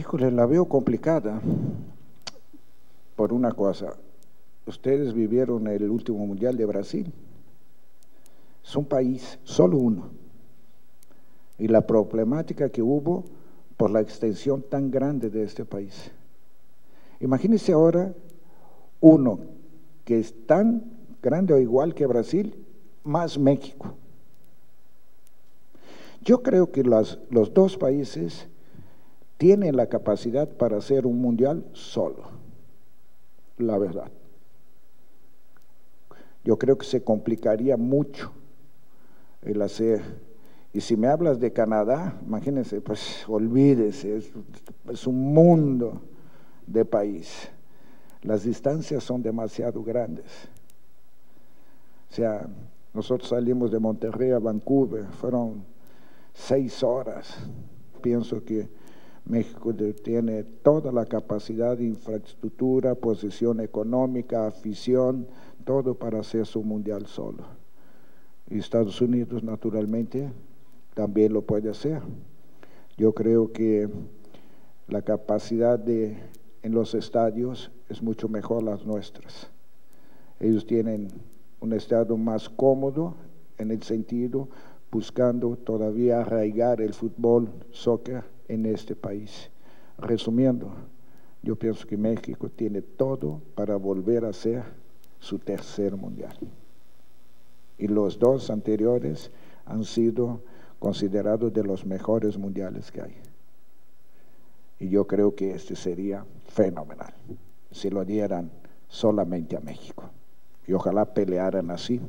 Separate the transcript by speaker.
Speaker 1: Híjole, la veo complicada por una cosa. Ustedes vivieron el último mundial de Brasil. Es un país, solo uno. Y la problemática que hubo por la extensión tan grande de este país. Imagínense ahora uno que es tan grande o igual que Brasil, más México. Yo creo que los dos países tienen la capacidad para hacer un mundial solo, la verdad. Yo creo que se complicaría mucho el hacer. Y si me hablas de Canadá, imagínense, pues olvídese, es, es un mundo de país. Las distancias son demasiado grandes. O sea, nosotros salimos de Monterrey a Vancouver, fueron seis horas. Pienso que México tiene toda la capacidad de infraestructura, posición económica, afición, todo para hacer su mundial solo. Estados Unidos, naturalmente, también lo puede hacer. Yo creo que la capacidad de en los estadios es mucho mejor las nuestras. Ellos tienen un estado más cómodo en el sentido buscando todavía arraigar el fútbol, soccer en este país. Resumiendo, yo pienso que México tiene todo para volver a ser su tercer mundial. Y los dos anteriores han sido considerados de los mejores mundiales que hay. Y yo creo que este sería fenomenal si lo dieran solamente a México. Y ojalá pelearan así.